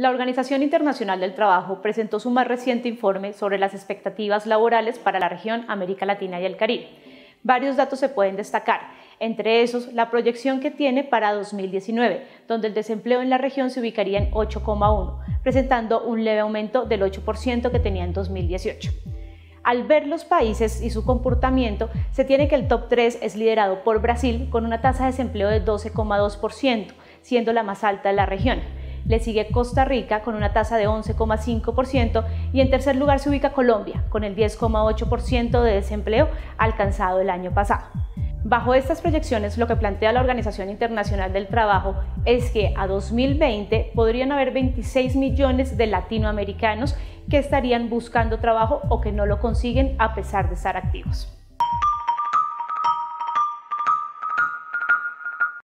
La Organización Internacional del Trabajo presentó su más reciente informe sobre las expectativas laborales para la región América Latina y el Caribe. Varios datos se pueden destacar, entre esos la proyección que tiene para 2019, donde el desempleo en la región se ubicaría en 8,1, presentando un leve aumento del 8% que tenía en 2018. Al ver los países y su comportamiento, se tiene que el top 3 es liderado por Brasil con una tasa de desempleo de 12,2%, siendo la más alta de la región. Le sigue Costa Rica con una tasa de 11,5% y en tercer lugar se ubica Colombia con el 10,8% de desempleo alcanzado el año pasado. Bajo estas proyecciones, lo que plantea la Organización Internacional del Trabajo es que a 2020 podrían haber 26 millones de latinoamericanos que estarían buscando trabajo o que no lo consiguen a pesar de estar activos.